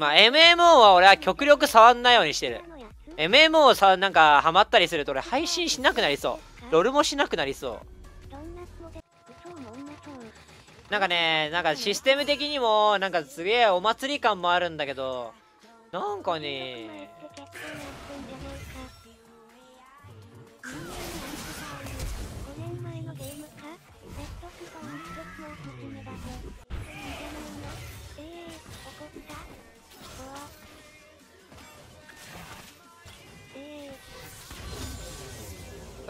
まあ MMO は俺は極力触んないようにしてる。MMO さなんかハマったりすると俺配信しなくなりそう。ロールもしなくなりそう。なんかねなんかシステム的にもなんかすげえお祭り感もあるんだけどなんかね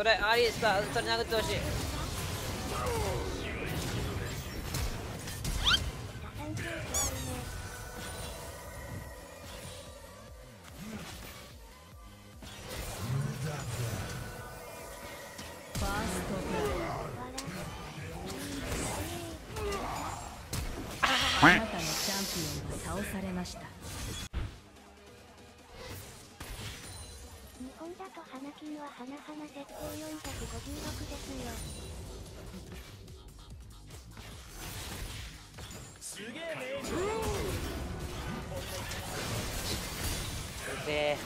それアリスタそれ殴ってほしい。あなたのチャンピオンが倒されました。日本だと花金は花々設定456ですよ。すげえねうぜ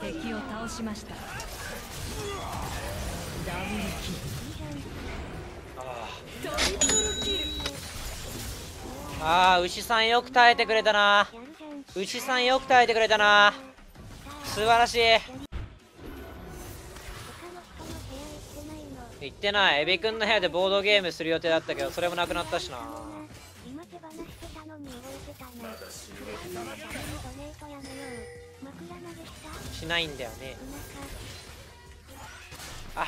敵を倒しましたダブルキああ牛さんよく耐えてくれたな。牛さんよく耐えてくれたな素晴らしい行ってないの。言ってないエビ君の部屋でボードゲームする予定だったけどそれもなくなったしなしな。いんだよね。あ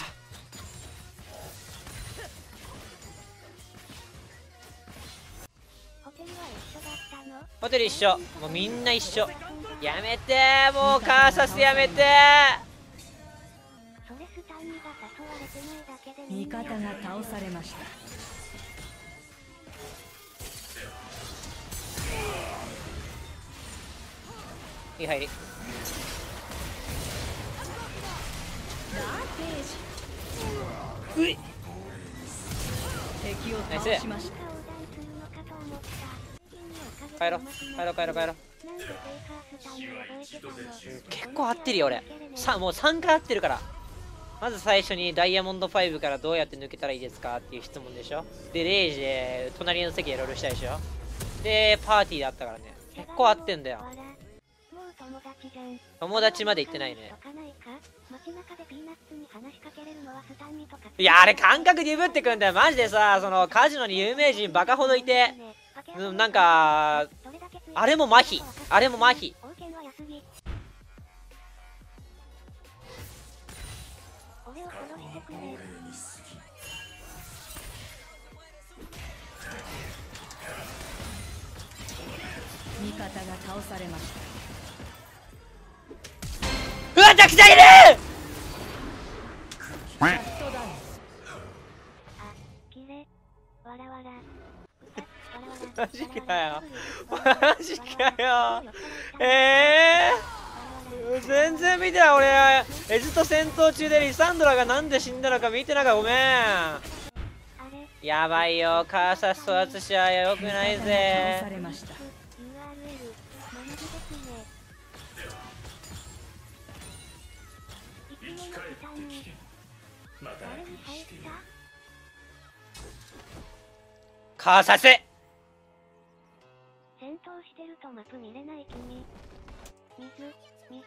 ホテル一緒。もうみんな一緒。やめて。もうカーサスやめて。味方が倒されましたい。い入り。うい。敵をナイス倒しました帰ろう帰ろう帰ろう帰ろ結構合ってるよ俺。さもう3回合ってるから。まず最初にダイヤモンド5からどうやって抜けたらいいですかっていう質問でしょ。で0時で隣の席でロールしたでしょ。でパーティーだったからね。結構合ってんだよ。友達。まで行ってないね。いか街中でピーナッツに話しかけれるのはスタンニとかいやあれ感覚鈍ってくんだよ。マジでさそのカジノに有名人バカほどいて。うんなんかあれも麻痺。あれも麻痺。味方が倒されました。うわたくさんいるわらわらマジかよ。マジかよ。えー、全然見てない俺。エジと戦闘中でリサンドラがなんで死んだのか見てなかごめん。やばいよ。カーサスと私はよくない倒ぜされましてるとマップ見れない君水水。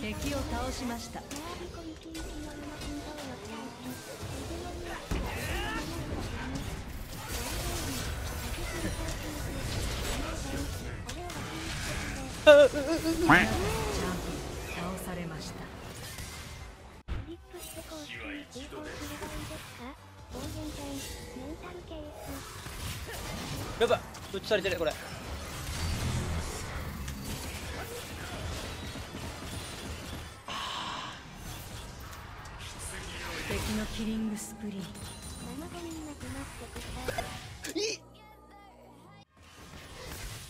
敵を倒しました。倒されました式に通報すればいいです。か暴言じゃんメンタルケースやばいぶっされてる？これ。敵のキリングスプリン。生ゴミになくなってくさ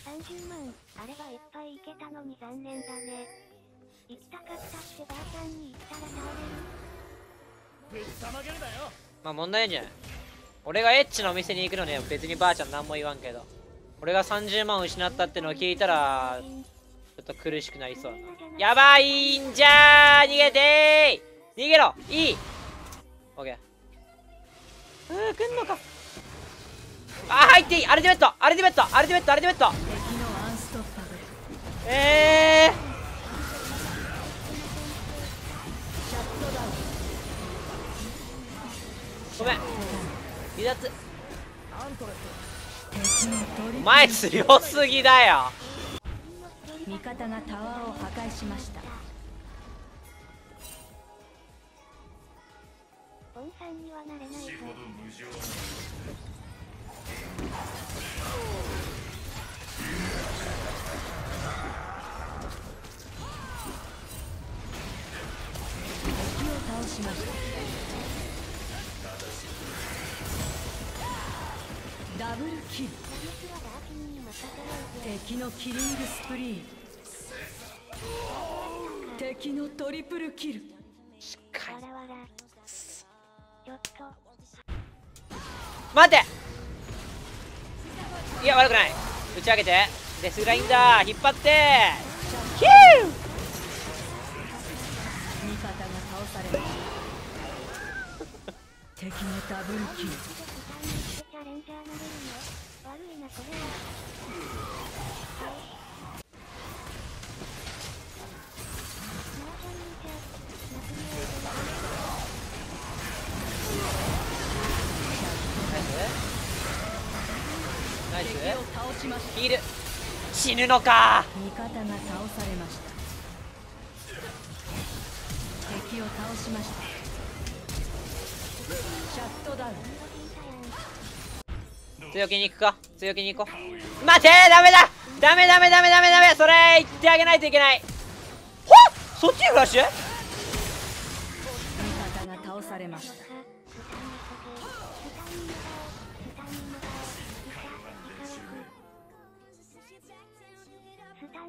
30万。あればいっぱいいけたのに残念だね。行きたかったってばあちゃんに言ったら倒れる。まあ問題ないんじゃない？俺がエッチなお店に行くのには別にばあちゃん何も言わんけど。俺が30万失ったってのを聞いたらちょっと苦しくなりそうだな。やばいんじゃー逃げてー逃げろいい。オッケー。うー来んのか。あー入っていい。アルティメットアルティメットアルティメットアルティメット。敵のアンストッパブルえシごめん。離脱。お前強すぎだよ。味方がタワーを破壊しました。ボンさんにはなれない敵のキリングスプリーン。敵のトリプルキル。わらわら。ちょっと。待て。いや悪くない。打ち上げて。デスグラインダー引っ張って。ヒュー！味方が倒された敵のダブルキルヒール死ぬのか。味方が倒されました。敵を倒しました。シャットダウン。強気に行くか。強気に行こう。待て！ダメだ！ダメダメダメダメダメ！それ言ってあげないといけない。ほっ！そっちにフラッシュ？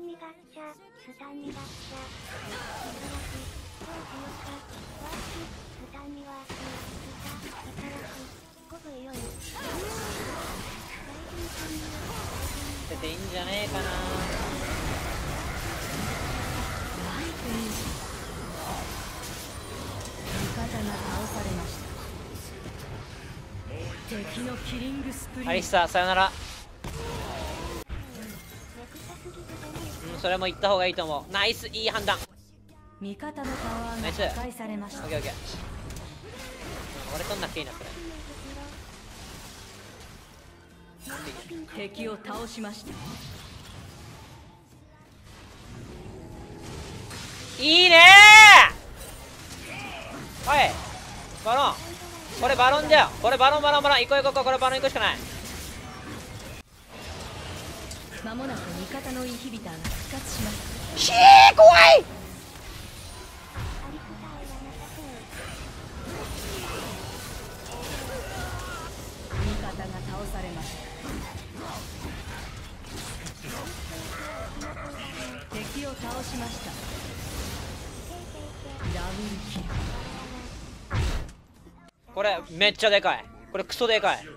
スタンミガッチャ、スタンミガッチャ、スタンミガッチャ、ワーシ、スタワーシ、スタ、イカラシ、ゴブイヨン。出ていいんじゃねえかな味方が倒されました敵のキリングスプリーンアリスタさよならそれも言った方がいいと思う。ナイスいい判断。味方のタワーが破壊されました。オッケーオッケー。俺取んなくていいなそれ。敵を倒しました。いいね！ーはいバロン。これバロンだよ。これバロンバロンバロン。行こう行こう行これバロン行くしかない。まもなく味方のインヒビターが復活しますひえ怖い。味方が倒されました。敵を倒しました。ダブルキル。これめっちゃでかい。これクソでかい。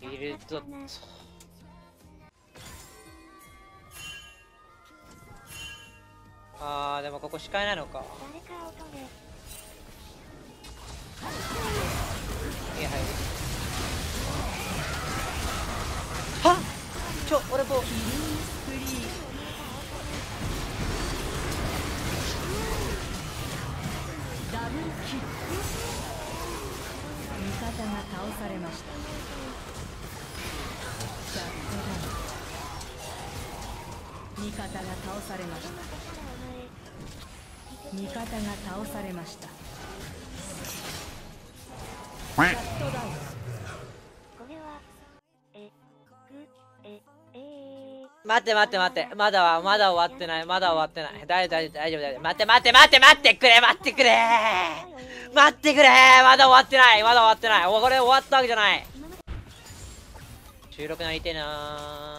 ビルドあーでもここ視界ないのか。誰かを取れ。いやはい。はっ！ちょ俺もキリンスリー。ダブルキル味方が倒されました味方が倒されました。味方が倒されました。シャットダウン。これは、え、ぐ、え、え、待って待って待って。まだはまだ終わってない。まだ終わってない。大丈夫大丈夫大丈夫。待って待って待って待ってくれ待ってくれ。待ってくれ。まだ終わってない。まだ終わってない。これ終わったわけじゃない。収録なりてえなあ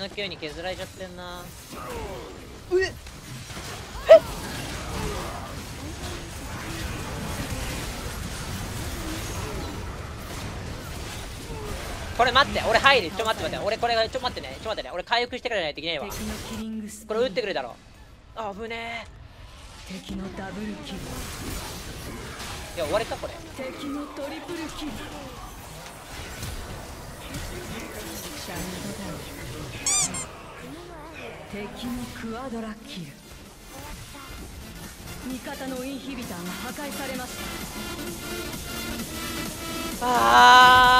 水の球に削られちゃってんな。これ待って俺入る。ちょ待って待って。俺これちょ待ってね。ちょ待ってね。俺回復してからないといけないわ。これ打ってくるだろあぶね敵のダブルキルえ。いや終わりかこれ。敵のトリプルキルシャイドダウン敵のクアドラキル。味方のインヒビターが破壊されました。ああ